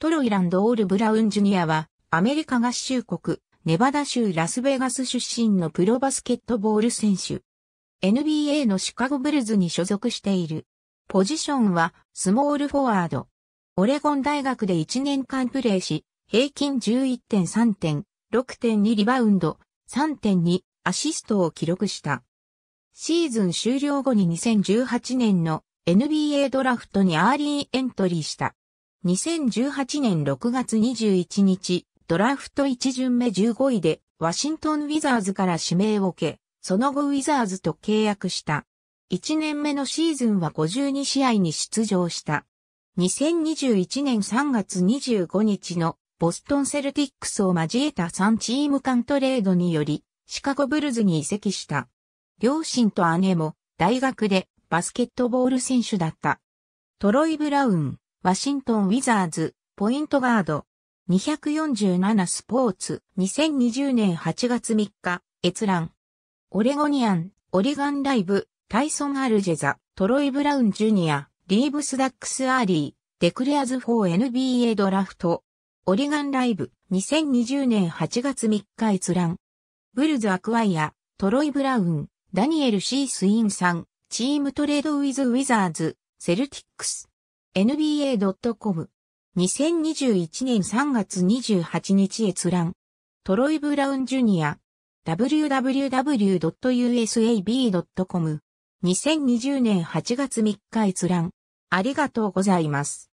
トロイ・ランドール・ブラウン・ジュニアは、アメリカ合衆国、ネバダ州ラスベガス出身のプロバスケットボール選手。NBA のシカゴブルズに所属している。ポジションはスモールフォワード。オレゴン大学で1年間プレーし、平均11.3点、6.2リバウンド、3.2アシストを記録した。シーズン終了後に2018年の NBA ドラフトにアーリーエントリーした。2018年6月21日、ドラフト1巡目15位でワシントンウィザーズから指名を受け、その後ウィザーズと契約した。1年目のシーズンは52試合に出場した。2021年3月25日のボストンセルティックスを交えた3チーム間トレードによりシカゴブルズに移籍した。両親と姉も大学でバスケットボール選手だった。トロイ・ブラウン、ワシントン・ウィザーズ、ポイントガード、247スポーツ、2020年8月3日、閲覧。オレゴニアン、オリガンライブ、タイソン・アルジェザ、トロイ・ブラウン・ジュニア、リーブス・ダックス・アーリー、デクレアズ・フォー NBA ドラフト。オリガンライブ、2020年8月3日閲覧。 Bulls acquire Troy Brown、Daniel Theis in three-team trade with Wizards, Celtics。NBA.com。2021年3月28日閲覧。トロイ・ブラウン・ジュニア。www.usab.com。2020年8月3日閲覧。ありがとうございます。